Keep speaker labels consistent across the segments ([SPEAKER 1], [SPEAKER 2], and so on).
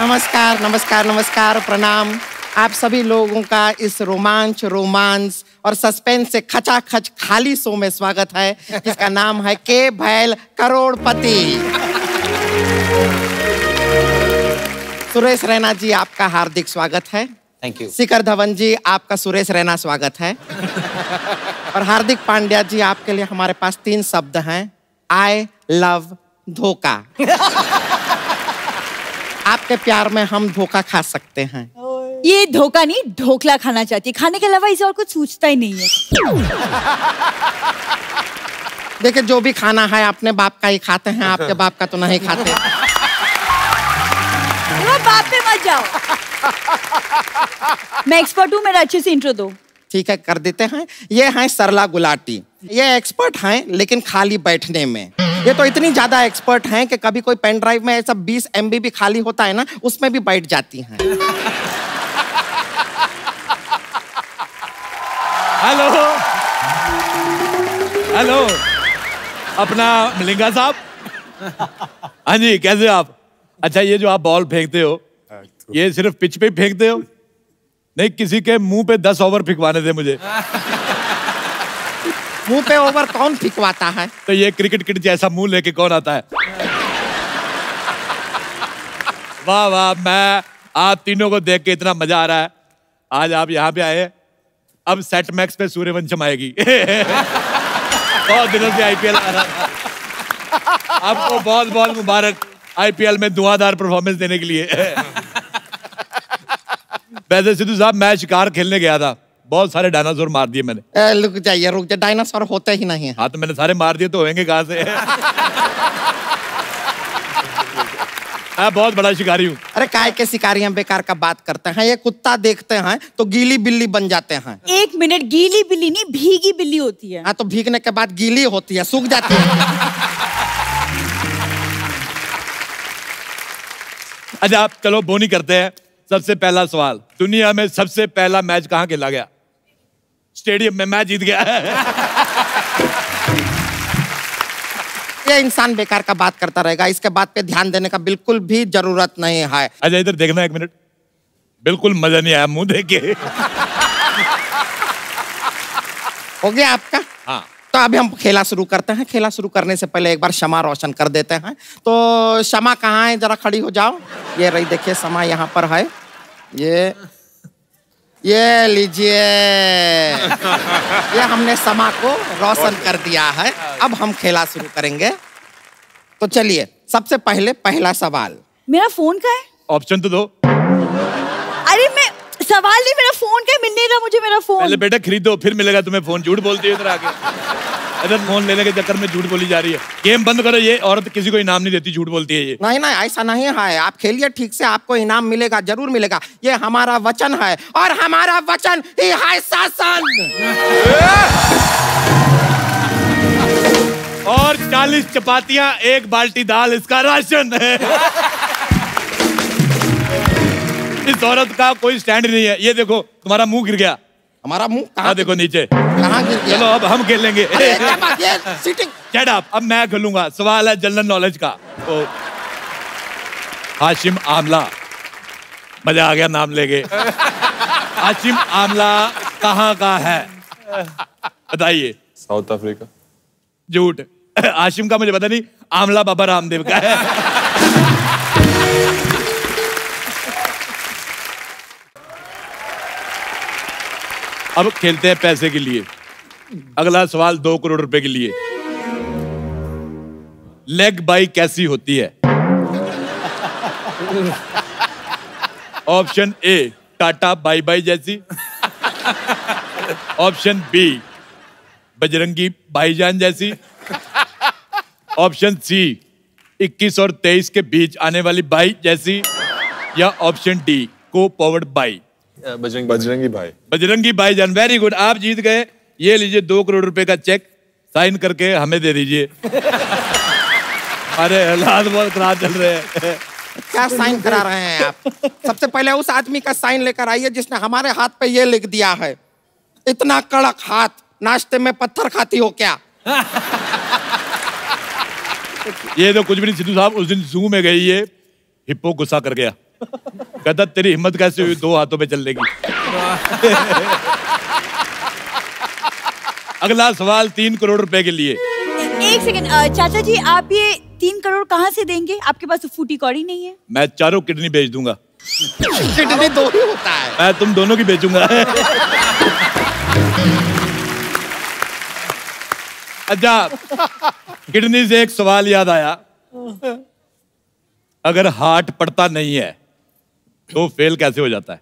[SPEAKER 1] नमस्कार नमस्कार नमस्कार प्रणाम। आप सभी लोगों का इस रोमांच रोमांस और सस्पेंस से खचाखच खाली शो में स्वागत है जिसका नाम है के भैल करोड़पति। सुरेश रैना जी आपका हार्दिक स्वागत है।
[SPEAKER 2] थैंक यू
[SPEAKER 1] शिखर धवन जी आपका सुरेश रैना स्वागत है। और हार्दिक पांड्या जी आपके लिए हमारे पास तीन शब्द हैं आई लव धोखा। आपके प्यार में हम धोखा खा सकते हैं।
[SPEAKER 3] ये धोखा नहीं ढोकला खाना चाहती है। खाने के अलावा इसे और कुछ सूझता ही नहीं है।
[SPEAKER 1] देखिए जो भी खाना है अपने बाप का ही खाते हैं आपके बाप का तो नहीं खाते।
[SPEAKER 3] बाप पे मत जाओ। मैं एक्सपर्ट हूँ मेरा अच्छे से इंट्रो दो।
[SPEAKER 1] ठीक है कर देते हैं। ये हैं सरला गुलाटी। ये एक्सपर्ट हैं लेकिन खाली बैठने में। ये तो इतनी ज़्यादा एक्सपर्ट हैं कि कभी कोई पेन ड्राइव में ऐसा 20 एमबी भी खाली होता है ना, उसमें भी बैठ जाती हैं।
[SPEAKER 4] हेलो। हेलो। अपना लिंगा साहब। हाँ जी, कैसे आप? अच्छा ये जो आप बॉल फेंकते हो, ये सिर्फ़ पिच पे फेंकते हो? नहीं, किसी के मुँह पे दस ओवर फिकवाने थे मुझे।
[SPEAKER 1] मुँह पे ओवर कौन फिकवाता है?
[SPEAKER 4] तो ये क्रिकेट किट जैसा मुँह लेके कौन आता है? वाह वाह, मैं आप तीनों को देख के इतना मज़ा आ रहा है। आज आप यहाँ पे आए, अब सेट मैक्स पे सूर्यवंशम आएगी। बहुत दिनों से आईपीएल आ रहा था। आपको बहुत बहुत मुबारक आईपीएल में धुआंधार परफॉर्मेंस देने के लिए। वैसे सिद्धू साहब, मैं शिकार खेलने गया था। बहुत सारे डायनासोर मार दिए मैंने।
[SPEAKER 1] ए, रुक जाइए रुक जाइए डायनासोर होते ही नहीं हाँ।
[SPEAKER 4] तो मैंने सारे मार दिए तो होंगे कहाँ से? मैं बहुत बड़ा शिकारी हूँ।
[SPEAKER 1] अरे काय के शिकारियाँ बेकार का बात करते हैं ये कुत्ता देखते हैं तो गीली बिल्ली बन जाते हैं।
[SPEAKER 3] एक मिनट गीली बिल्ली नहीं भीगी बिल्ली होती है।
[SPEAKER 1] हाँ तो भीगने के बाद गीली होती है सूख जाती है।
[SPEAKER 4] अच्छा आप चलो बोनी करते हैं सबसे पहला सवाल। दुनिया में सबसे पहला मैच कहाँ खेला गया? स्टेडियम में मैं जीत गया।
[SPEAKER 1] ये इंसान बेकार का बात करता रहेगा इसके बात पे ध्यान देने का बिल्कुल भी ज़रूरत नहीं है।
[SPEAKER 4] अच्छा इधर देखना एक मिनट। बिल्कुल मज़ा नहीं आया मुँह देख
[SPEAKER 1] हो गया आपका?
[SPEAKER 4] हाँ।
[SPEAKER 1] तो अभी हम खेला शुरू करते हैं। खेला शुरू करने से पहले एक बार क्षमा रोशन कर देते हैं। तो क्षमा कहाँ है? जरा खड़ी हो जाओ। ये रही देखिए क्षमा यहाँ पर है। ये ये लीजिए। ये हमने समा को रोशन कर दिया है। अब हम खेला शुरू करेंगे। तो चलिए सबसे पहले पहला सवाल।
[SPEAKER 3] मेरा फ़ोन का है?
[SPEAKER 4] ऑप्शन तो दो।
[SPEAKER 3] अरे मैं सवाल नहीं मेरा फ़ोन का मिलने का नहीं रहा मुझे मेरा फ़ोन।
[SPEAKER 4] पहले बेटा खरीदो फिर मिलेगा तुम्हें फ़ोन झूठ बोलती है इधर आके। इधर फ़ोन लेने के चक्कर में झूठ बोली जा रही है। गेम बंद करो ये औरत किसी को इनाम नहीं देती झूठ बोलती है ये।
[SPEAKER 1] नहीं नहीं ऐसा नहीं है। आप खेलिए ठीक से आपको इनाम मिलेगा ज़रूर मिलेगा। ये हमारा वचन है और हमारा वचन ही है शासन।
[SPEAKER 4] और चालीस चपातियाँ एक बाल्टी दाल इसका राशन है। इस औरत का कोई स्टैंड नहीं है। ये देखो तुम्हारा मुँह गिर गया।
[SPEAKER 1] हमारा मुँह
[SPEAKER 4] हाँ
[SPEAKER 1] कहाँ
[SPEAKER 4] देखो नीचे।
[SPEAKER 1] कहाँ गिर गया?
[SPEAKER 4] चलो अब हम खेलेंगे।
[SPEAKER 1] सीटिंग
[SPEAKER 4] अब मैं खेलूँगा। सवाल है जनरल नॉलेज का। तो हाशिम आमला। मज़ा आ गया नाम लेके। हाशिम आमला कहाँ का है? बताइए।
[SPEAKER 5] South Africa.
[SPEAKER 4] झूठ। हाशिम का मुझे पता नहीं आमला बाबा रामदेव का है। अब खेलते हैं पैसे के लिए। अगला सवाल दो करोड़ रुपए के लिए। लेग बाई कैसी होती है? Option A tata bye bye जैसी। ऑप्शन बी बजरंगी भाईजान जैसी। ऑप्शन सी 21 और 23 के बीच आने वाली बाई जैसी। या ऑप्शन डी को पावर्ड बाई
[SPEAKER 5] बजरंगी बजरंगी भाई।
[SPEAKER 4] बजरंगी भाईजान वेरी गुड आप जीत गए। ये लीजिए दो करोड़ रुपए का चेक साइन करके हमें दे दीजिए। अरे हालात बहुत खराब चल रहे हैं।
[SPEAKER 1] क्या साइन करा रहे हैं आप? सबसे पहले उस आदमी का साइन लेकर आइए जिसने हमारे हाथ पे ये लिख दिया है। इतना कड़क हाथ नाश्ते में पत्थर खाती हो क्या?
[SPEAKER 4] ये तो कुछ भी नहीं सिद्धू साहब उस दिन जू में गई ये हिप्पो गुस्सा कर गया। कहता तेरी हिम्मत कैसे हुई? दो हाथों पे चलने की अगला सवाल तीन करोड़ रुपए के लिए।
[SPEAKER 3] एक सेकंड चाचा जी आप ये तीन करोड़ कहाँ से देंगे? आपके पास तो फूटी कौड़ी नहीं है।
[SPEAKER 4] मैं चारों किडनी बेच दूँगा।
[SPEAKER 1] किडनी दो ही होता है।
[SPEAKER 4] मैं तुम दोनों की बेचूँगा। अच्छा किडनी से एक सवाल याद आया। अगर हार्ट पड़ता नहीं है तो फेल कैसे हो जाता है?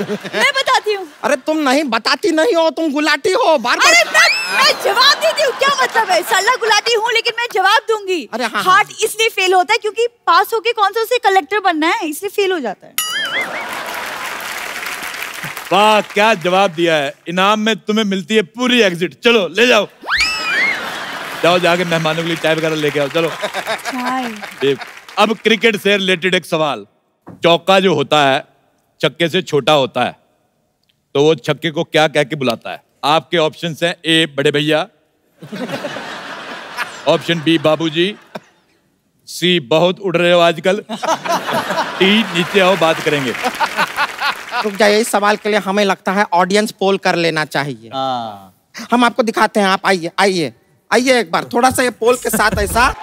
[SPEAKER 3] मैं बताती हूँ।
[SPEAKER 1] अरे तुम नहीं बताती नहीं हो तुम गुलाटी हो बार
[SPEAKER 3] अरे
[SPEAKER 1] बार
[SPEAKER 3] मैं मैं जवाब देती हूँ क्या मतलब है? सल्ला गुलाटी हूँ लेकिन मैं जवाब दूँगी।
[SPEAKER 1] अरे हाँ, हाँ।
[SPEAKER 3] हार्ट इसलिए फेल होता है क्योंकि पास होके कौन सा उसे कलेक्टर बनना है इसलिए फेल हो जाता है।
[SPEAKER 4] वाह क्या जवाब दिया है। इनाम में तुम्हें मिलती है पूरी एग्जिट चलो ले जाओ। जाओ जाके मेहमानों के लिए चाय वगैरह लेके आओ चलो।
[SPEAKER 3] चाय।
[SPEAKER 4] देव। अब क्रिकेट से रिलेटेड एक सवाल। चौका जो होता है छक्के से छोटा होता है तो वो छक्के को क्या कह के बुलाता है? आपके ऑप्शंस हैं ए बड़े भैया। ऑप्शन बी बाबूजी। सी बहुत उड़ रहे हो आजकल। टी नीचे आओ बात करेंगे।
[SPEAKER 1] रुक जाइए इस सवाल के लिए हमें लगता है ऑडियंस पोल कर लेना चाहिए।
[SPEAKER 2] हाँ।
[SPEAKER 1] हम आपको दिखाते हैं आप आइए आइए आइए एक बार थोड़ा सा ये पोल के साथ ऐसा।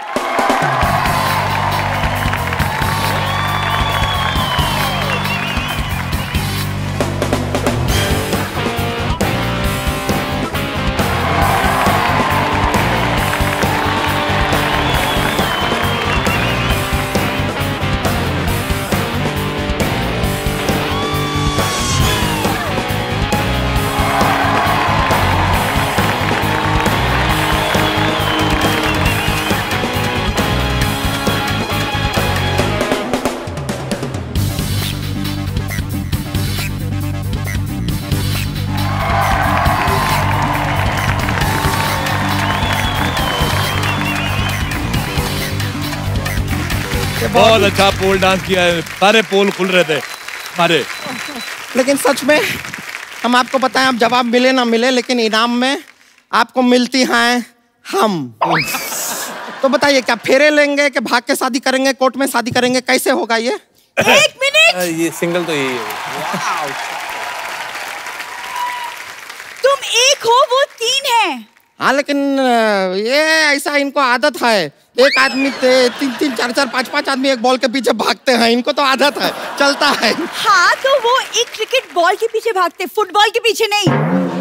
[SPEAKER 4] बहुत अच्छा पोल डांस किया है। सारे पोल खुल रहे थे। हमारे
[SPEAKER 1] लेकिन सच में हम आपको बताएँ अब जवाब मिले ना मिले लेकिन इनाम में आपको मिलती हैं हम। तो बताइए क्या फेरे लेंगे कि भाग के शादी करेंगे कोर्ट में शादी करेंगे कैसे होगा ये?
[SPEAKER 3] एक मिनट!
[SPEAKER 2] ये सिंगल तो यही है।
[SPEAKER 3] तुम एक हो वो तीन है।
[SPEAKER 1] हाँ लेकिन ये ऐसा इनको आदत है। एक आदमी तीन तीन चार चार पाँच पाँच आदमी एक बॉल के पीछे भागते हैं। इनको तो आदत है चलता है।
[SPEAKER 3] हाँ तो वो एक क्रिकेट बॉल के पीछे भागते फुटबॉल के पीछे नहीं।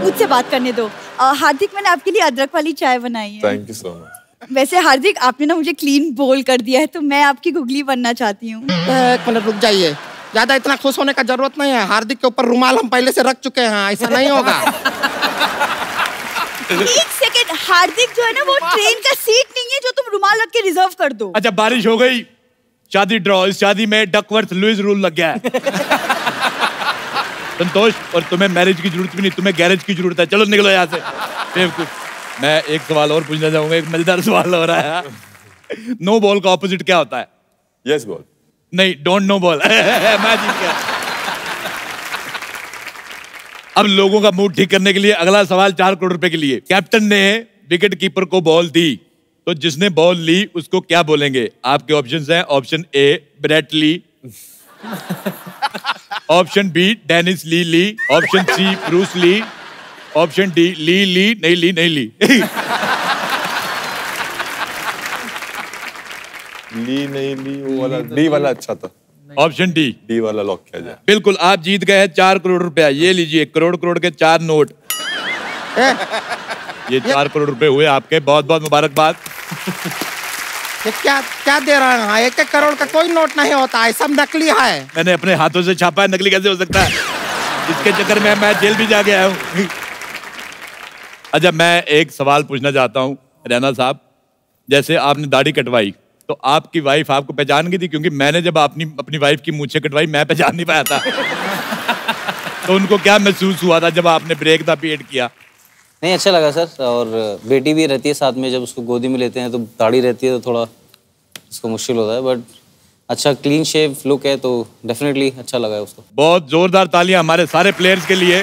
[SPEAKER 3] मुझसे बात करने दो। हार्दिक मैंने आपके लिए अदरक वाली चाय बनाई है।
[SPEAKER 5] थैंक यू सो मच
[SPEAKER 3] वैसे हार्दिक आपने ना मुझे क्लीन बोल कर दिया है तो मैं आपकी गुगली बनना चाहती हूँ।
[SPEAKER 1] एक मिनट रुक जाइए। ज़्यादा इतना खुश होने का ज़रूरत नहीं है। हार्दिक के ऊपर रुमाल हम पहले से रख चुके हैं ऐसा नहीं होगा।
[SPEAKER 3] सेकंड हार्दिक जो है ना वो ट्रेन का सीट नहीं है जो तुम रुमाल रख के रिज़र्व कर दो।
[SPEAKER 4] अच्छा बारिश हो गई। शादी ड्रॉ इस शादी में डकवर्थ लुइस रूल लग गया। है संतोष और तुम्हें मैरिज की ज़रूरत भी नहीं तुम्हें गैरेज की ज़रूरत है। चलो निकलो यहाँ से। बेवकूफ़। मैं एक सवाल और पूछना चाहूँगा एक मज़ेदार सवाल हो रहा है नो बॉल का ऑपोजिट क्या होता है?
[SPEAKER 5] यस बॉल
[SPEAKER 4] नहीं डोंट नो बॉल मैं जीत गया। अब लोगों का मूड ठीक करने के लिए अगला सवाल चार करोड़ रुपए के लिए। कैप्टन ने विकेट कीपर को बॉल दी। तो जिसने बॉल ली, उसको क्या बोलेंगे? आपके ऑप्शंस हैं, option A, Brett Lee. Option B, Dennis Lillee. Option C, Bruce Lee. Option D, Lee Lee, नहीं ली नहीं ली।
[SPEAKER 5] ली, नहीं ली, वो वाला डी वाला अच्छा था।
[SPEAKER 4] Option D.
[SPEAKER 5] डी वाला लॉक किया जाए।
[SPEAKER 4] बिल्कुल आप जीत गए हैं चार करोड़ रुपया। ये लीजिए करोड़ करोड़ के चार नोट। ये चार करोड़ रुपए हुए आपके। बहुत बहुत मुबारकबाद।
[SPEAKER 1] ये क्या क्या दे रहे हैं? एक एक करोड़ का कोई नोट नहीं होता। है सब नकली है।
[SPEAKER 4] मैंने अपने हाथों से छापा है नकली कैसे हो सकता है? इसके चक्कर में मैं जेल भी जा गया हूँ। अच्छा मैं एक सवाल पूछना चाहता हूँ रैना साहब। जैसे आपने दाढ़ी कटवाई तो आपकी वाइफ आपको पहचान गई थी क्योंकि मैंने जब अपनी अपनी वाइफ की मूछें कटवाई मैं पहचान नहीं पाया था। तो उनको क्या महसूस हुआ था जब आपने ब्रेक था पीएड किया?
[SPEAKER 2] नहीं अच्छा लगा सर और बेटी भी रहती है साथ में जब उसको गोदी में लेते हैं तो दाढ़ी रहती है तो थोड़ा उसको मुश्किल होता है बट अच्छा क्लीन शेव लुक है तो डेफिनेटली अच्छा लगा है उसको।
[SPEAKER 4] बहुत जोरदार तालियाँ हमारे सारे प्लेयर्स के लिए।